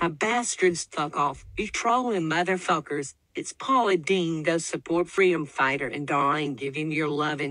A bastards, fuck off. You trolling motherfuckers. It's Paula Dean, the support freedom fighter, and darling, him your loving.